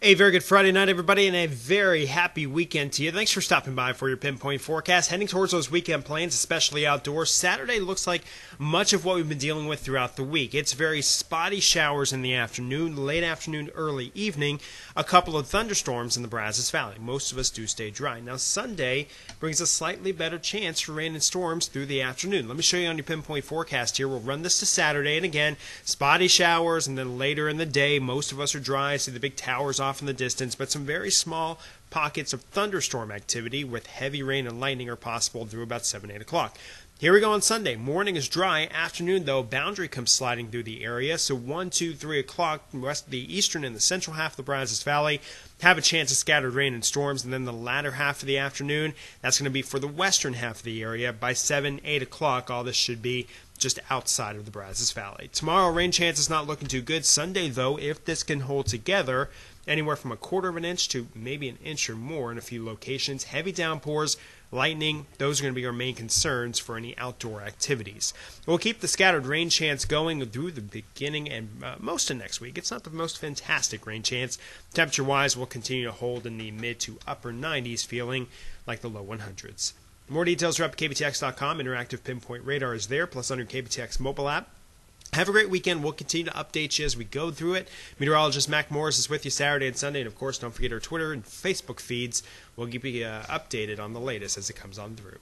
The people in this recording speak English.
A very good Friday night, everybody, and a very happy weekend to you. Thanks for stopping by for your pinpoint forecast. Heading towards those weekend plans, especially outdoors. Saturday looks like much of what we've been dealing with throughout the week. It's very spotty showers in the afternoon, late afternoon, early evening. A couple of thunderstorms in the Brazos Valley. Most of us do stay dry. Now, Sunday brings a slightly better chance for rain and storms through the afternoon. Let me show you on your pinpoint forecast here. We'll run this to Saturday, and again, spotty showers, and then later in the day, most of us are dry. See the big towers off in the distance, but some very small pockets of thunderstorm activity with heavy rain and lightning are possible through about 7, 8 o'clock. Here we go on Sunday. Morning is dry. Afternoon, though, boundary comes sliding through the area. So 1, 2, 3 o'clock, west the eastern and the central half of the Brazos Valley have a chance of scattered rain and storms. And then the latter half of the afternoon, that's going to be for the western half of the area. By 7, 8 o'clock, all this should be just outside of the Brazos Valley. Tomorrow, rain chance is not looking too good. Sunday, though, if this can hold together, anywhere from a quarter of an inch to maybe an inch or more in a few locations. Heavy downpours, lightning, those are going to be our main concerns for any outdoor activities. We'll keep the scattered rain chance going through the beginning and uh, most of next week. It's not the most fantastic rain chance. Temperature wise, we'll continue to hold in the mid to upper 90s, feeling like the low 100s. More details are up at KBTX.com. Interactive pinpoint radar is there, plus on your KBTX mobile app. Have a great weekend. We'll continue to update you as we go through it. Meteorologist Mac Morris is with you Saturday and Sunday. And of course, don't forget our Twitter and Facebook feeds. We'll keep you uh, updated on the latest as it comes on through.